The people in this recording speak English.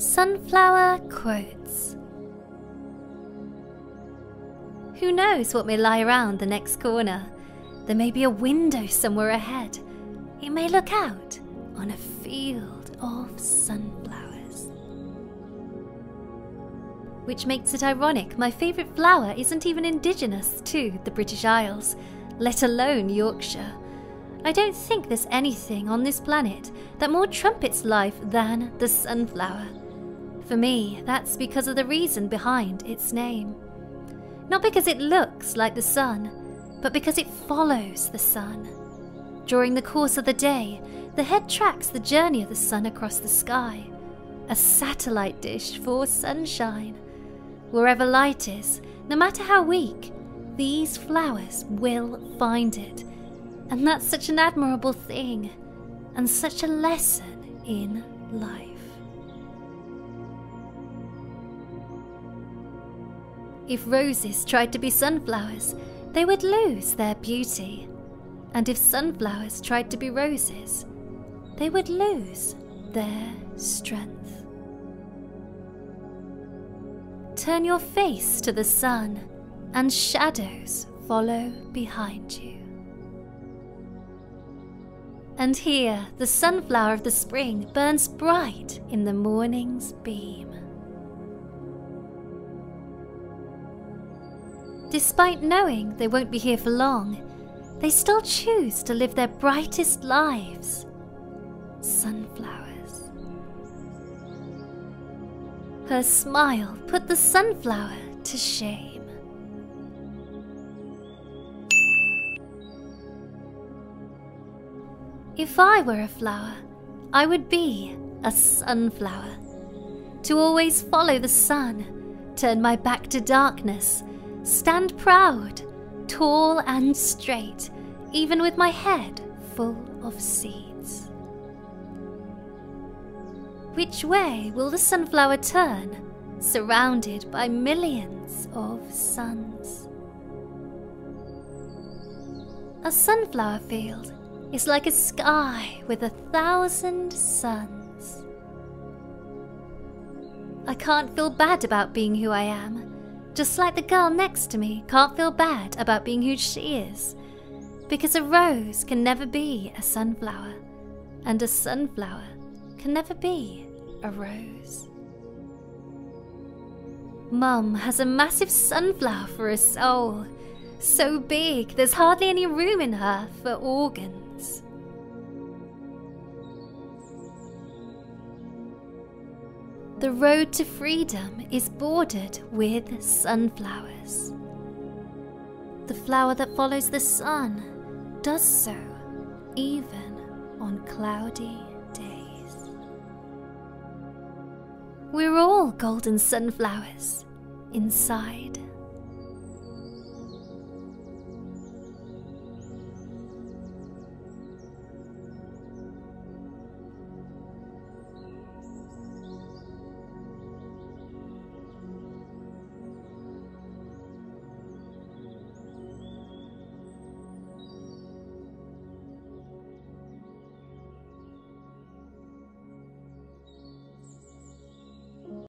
Sunflower Quotes Who knows what may lie around the next corner? There may be a window somewhere ahead. It may look out on a field of sunflowers. Which makes it ironic my favourite flower isn't even indigenous to the British Isles, let alone Yorkshire. I don't think there's anything on this planet that more trumpets life than the sunflower. For me, that's because of the reason behind its name. Not because it looks like the sun, but because it follows the sun. During the course of the day, the head tracks the journey of the sun across the sky, a satellite dish for sunshine. Wherever light is, no matter how weak, these flowers will find it and that's such an admirable thing, and such a lesson in life. If roses tried to be sunflowers, they would lose their beauty. And if sunflowers tried to be roses, they would lose their strength. Turn your face to the sun, and shadows follow behind you. And here the sunflower of the spring burns bright in the morning's beam. Despite knowing they won't be here for long, they still choose to live their brightest lives. Sunflowers. Her smile put the sunflower to shame. If I were a flower, I would be a sunflower. To always follow the sun, turn my back to darkness, stand proud, tall and straight, even with my head full of seeds. Which way will the sunflower turn, surrounded by millions of suns? A sunflower field is like a sky with a thousand suns. I can't feel bad about being who I am, just like the girl next to me can't feel bad about being who she is, because a rose can never be a sunflower, and a sunflower can never be a rose. Mum has a massive sunflower for a soul, so big there's hardly any room in her for organs. The road to freedom is bordered with sunflowers. The flower that follows the sun does so even on cloudy days. We're all golden sunflowers inside